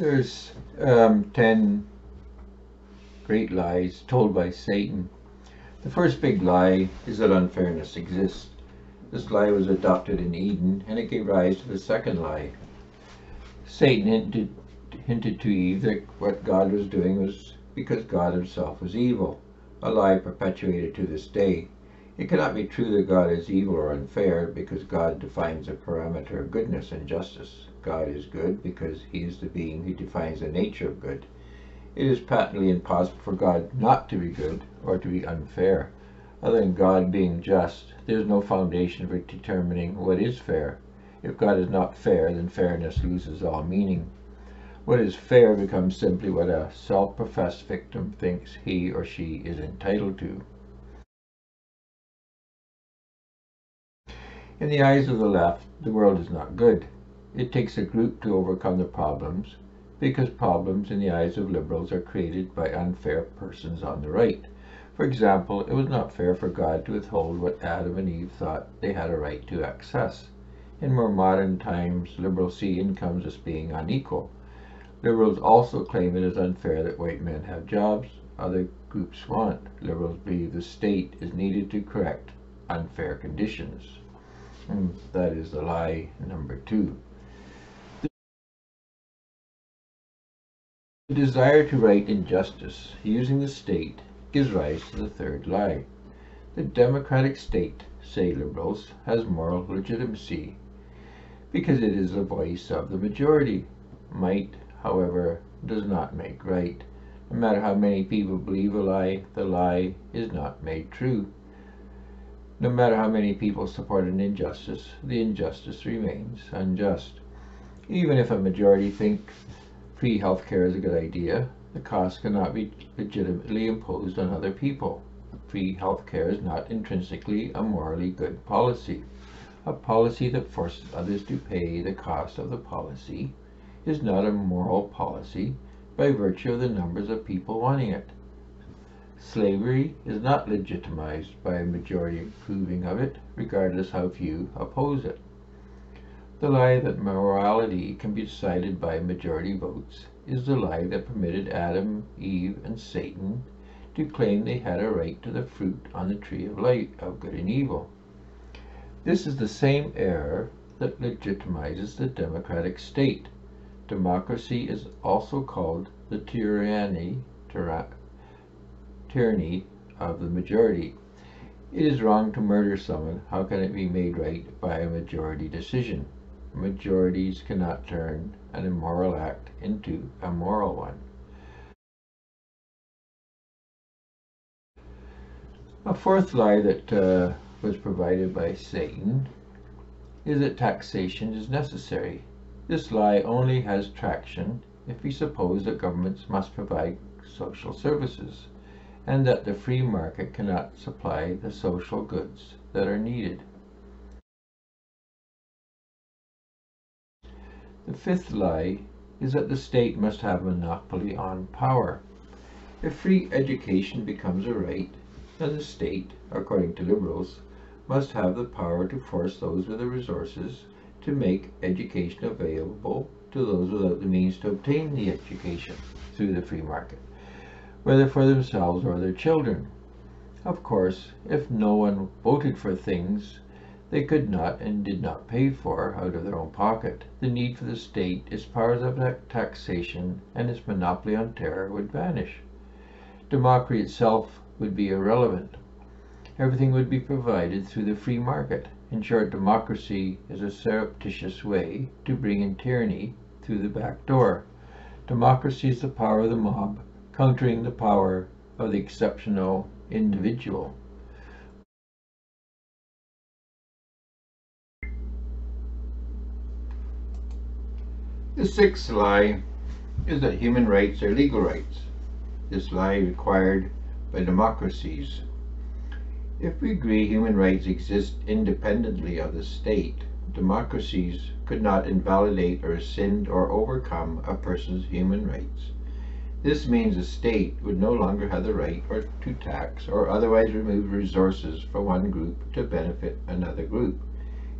There's um, 10 great lies told by Satan. The first big lie is that unfairness exists. This lie was adopted in Eden and it gave rise to the second lie. Satan hinted, hinted to Eve that what God was doing was because God himself was evil, a lie perpetuated to this day. It cannot be true that God is evil or unfair because God defines a parameter of goodness and justice. God is good because he is the being who defines the nature of good. It is patently impossible for God not to be good or to be unfair. Other than God being just, there is no foundation for determining what is fair. If God is not fair, then fairness loses all meaning. What is fair becomes simply what a self-professed victim thinks he or she is entitled to. In the eyes of the left, the world is not good. It takes a group to overcome the problems, because problems in the eyes of liberals are created by unfair persons on the right. For example, it was not fair for God to withhold what Adam and Eve thought they had a right to access. In more modern times, liberals see incomes as being unequal. Liberals also claim it is unfair that white men have jobs other groups want. Liberals believe the state is needed to correct unfair conditions. And that is the lie number two. The desire to right injustice using the state gives rise to the third lie. The democratic state, say liberals, has moral legitimacy because it is the voice of the majority. Might, however, does not make right. No matter how many people believe a lie, the lie is not made true. No matter how many people support an injustice, the injustice remains unjust. Even if a majority think free health care is a good idea, the cost cannot be legitimately imposed on other people. Free health care is not intrinsically a morally good policy. A policy that forces others to pay the cost of the policy is not a moral policy by virtue of the numbers of people wanting it. Slavery is not legitimized by a majority approving of it, regardless how few oppose it. The lie that morality can be decided by majority votes is the lie that permitted Adam, Eve, and Satan to claim they had a right to the fruit on the tree of light of good and evil. This is the same error that legitimizes the democratic state. Democracy is also called the tyranny, tyranny of the majority. It is wrong to murder someone. How can it be made right by a majority decision? Majorities cannot turn an immoral act into a moral one. A fourth lie that uh, was provided by Satan is that taxation is necessary. This lie only has traction if we suppose that governments must provide social services and that the free market cannot supply the social goods that are needed. The fifth lie is that the state must have monopoly on power. If free education becomes a right, then the state, according to liberals, must have the power to force those with the resources to make education available to those without the means to obtain the education through the free market, whether for themselves or their children. Of course, if no one voted for things they could not and did not pay for out of their own pocket. The need for the state, its powers of taxation, and its monopoly on terror would vanish. Democracy itself would be irrelevant. Everything would be provided through the free market. In short, democracy is a surreptitious way to bring in tyranny through the back door. Democracy is the power of the mob, countering the power of the exceptional individual. The sixth lie is that human rights are legal rights. This lie required by democracies. If we agree human rights exist independently of the state, democracies could not invalidate or rescind or overcome a person's human rights. This means a state would no longer have the right or to tax or otherwise remove resources from one group to benefit another group.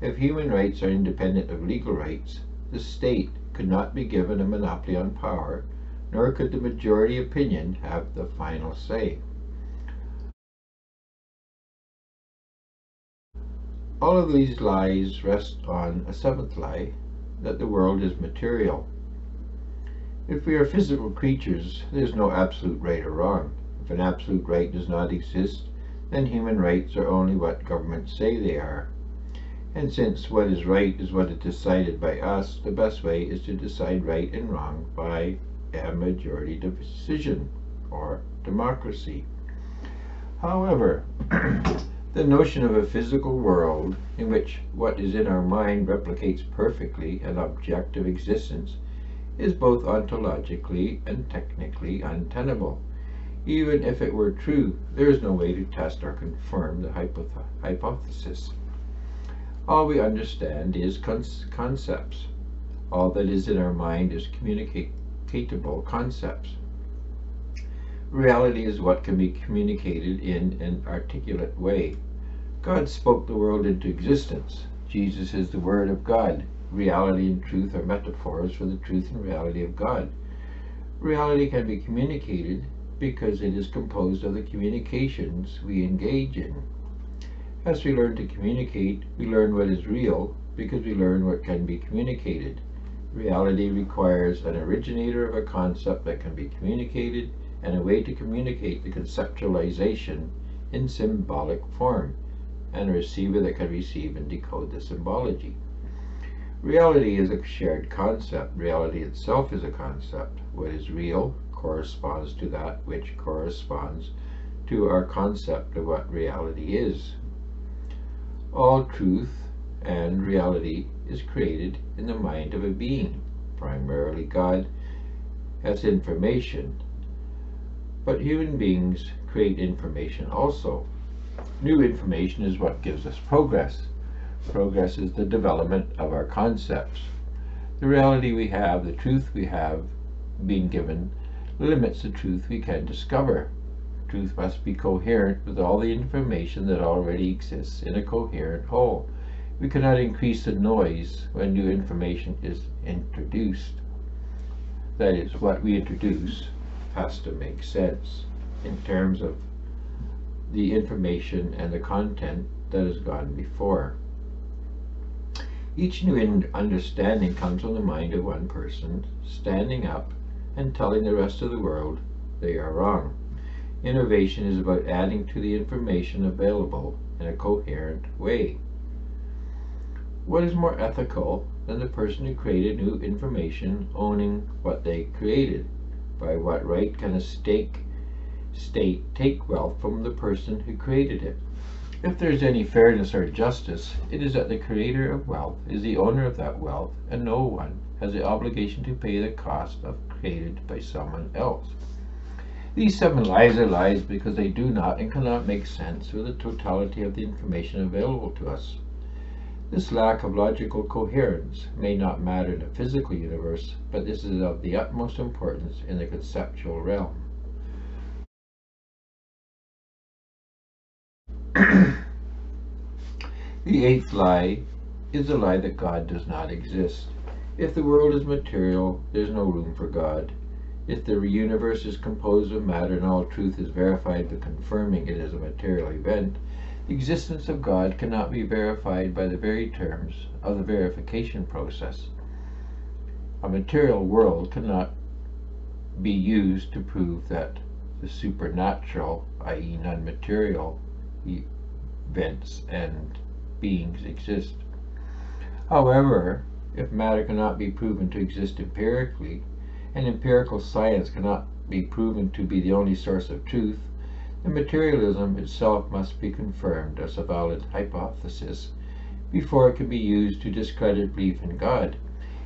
If human rights are independent of legal rights, the state could not be given a monopoly on power, nor could the majority opinion have the final say. All of these lies rest on a seventh lie, that the world is material. If we are physical creatures, there is no absolute right or wrong. If an absolute right does not exist, then human rights are only what governments say they are. And since what is right is what is decided by us, the best way is to decide right and wrong by a majority decision, or democracy. However, The notion of a physical world in which what is in our mind replicates perfectly an objective existence is both ontologically and technically untenable. Even if it were true, there is no way to test or confirm the hypothesis. All we understand is concepts. All that is in our mind is communicatable concepts. Reality is what can be communicated in an articulate way. God spoke the world into existence. Jesus is the Word of God. Reality and truth are metaphors for the truth and reality of God. Reality can be communicated because it is composed of the communications we engage in. As we learn to communicate, we learn what is real because we learn what can be communicated. Reality requires an originator of a concept that can be communicated and a way to communicate the conceptualization in symbolic form, and a receiver that can receive and decode the symbology. Reality is a shared concept. Reality itself is a concept. What is real corresponds to that which corresponds to our concept of what reality is. All truth and reality is created in the mind of a being, primarily God, as information but human beings create information also. New information is what gives us progress. Progress is the development of our concepts. The reality we have, the truth we have being given, limits the truth we can discover. Truth must be coherent with all the information that already exists in a coherent whole. We cannot increase the noise when new information is introduced. That is, what we introduce has to make sense in terms of the information and the content that has gone before. Each new understanding comes from the mind of one person standing up and telling the rest of the world they are wrong. Innovation is about adding to the information available in a coherent way. What is more ethical than the person who created new information owning what they created? By what right can a stake, state take wealth from the person who created it? If there is any fairness or justice, it is that the creator of wealth is the owner of that wealth, and no one has the obligation to pay the cost of created by someone else. These seven lies are lies because they do not and cannot make sense with the totality of the information available to us. This lack of logical coherence may not matter in a physical universe, but this is of the utmost importance in the conceptual realm. the eighth lie is the lie that God does not exist. If the world is material, there is no room for God. If the universe is composed of matter and all truth is verified by confirming it as a material event, the existence of God cannot be verified by the very terms of the verification process. A material world cannot be used to prove that the supernatural, i.e., non material, events and beings exist. However, if matter cannot be proven to exist empirically, and empirical science cannot be proven to be the only source of truth, the materialism itself must be confirmed as a valid hypothesis before it can be used to discredit belief in God.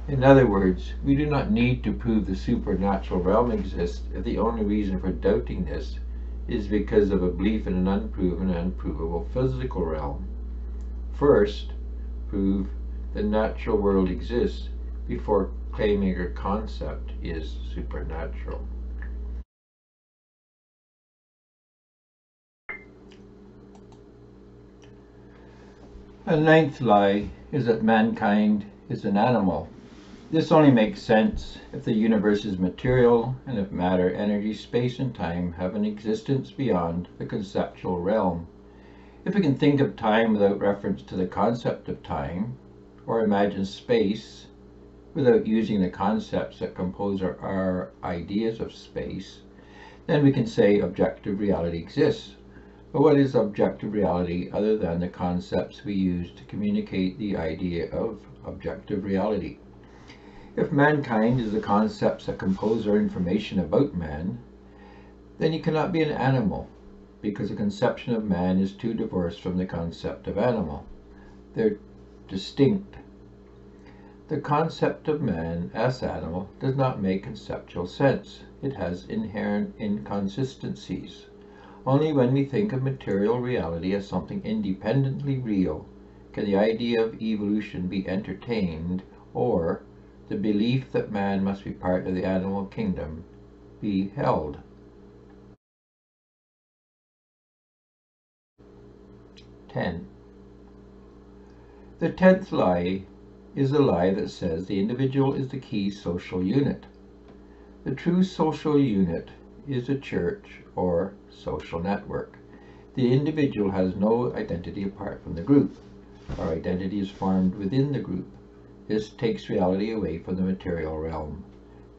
In other words, we do not need to prove the supernatural realm exists if the only reason for doubting this is because of a belief in an unproven and unprovable physical realm. First, prove the natural world exists before a concept is supernatural. A ninth lie is that mankind is an animal. This only makes sense if the universe is material and if matter, energy, space, and time have an existence beyond the conceptual realm. If we can think of time without reference to the concept of time, or imagine space without using the concepts that compose our, our ideas of space, then we can say objective reality exists. But what is objective reality other than the concepts we use to communicate the idea of objective reality? If mankind is the concepts that compose our information about man, then he cannot be an animal, because the conception of man is too divorced from the concept of animal. They're distinct. The concept of man as animal does not make conceptual sense. It has inherent inconsistencies. Only when we think of material reality as something independently real can the idea of evolution be entertained or the belief that man must be part of the animal kingdom be held. Ten. The tenth lie is the lie that says the individual is the key social unit. The true social unit is a church or social network. The individual has no identity apart from the group. Our identity is formed within the group. This takes reality away from the material realm.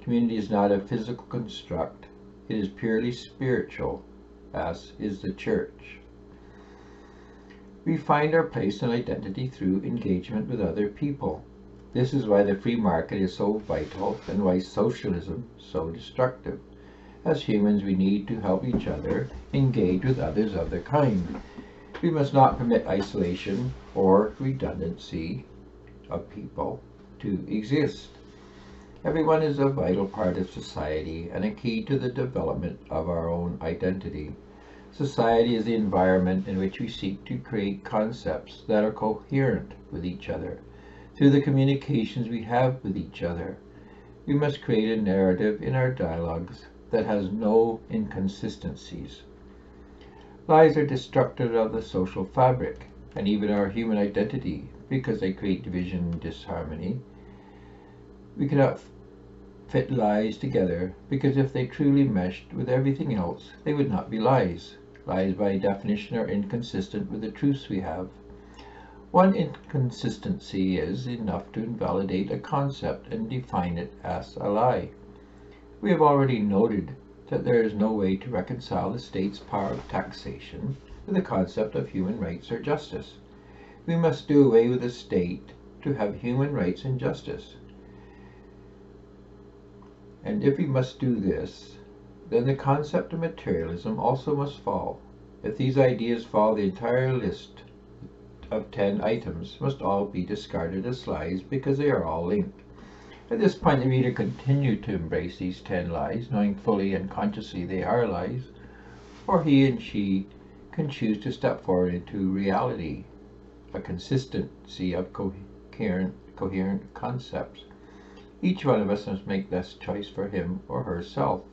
Community is not a physical construct, it is purely spiritual, as is the church. We find our place and identity through engagement with other people. This is why the free market is so vital and why socialism so destructive. As humans, we need to help each other engage with others of their kind. We must not permit isolation or redundancy of people to exist. Everyone is a vital part of society and a key to the development of our own identity. Society is the environment in which we seek to create concepts that are coherent with each other. Through the communications we have with each other, we must create a narrative in our dialogues that has no inconsistencies. Lies are destructive of the social fabric and even our human identity because they create division and disharmony. We cannot fit lies together because if they truly meshed with everything else, they would not be lies. Lies by definition are inconsistent with the truths we have. One inconsistency is enough to invalidate a concept and define it as a lie. We have already noted that there is no way to reconcile the state's power of taxation with the concept of human rights or justice. We must do away with the state to have human rights and justice. And if we must do this, then the concept of materialism also must fall. If these ideas fall, the entire list of 10 items must all be discarded as lies because they are all linked. At this point, the reader continued to embrace these 10 lies, knowing fully and consciously they are lies, or he and she can choose to step forward into reality a consistency of coherent, coherent concepts. Each one of us must make this choice for him or herself.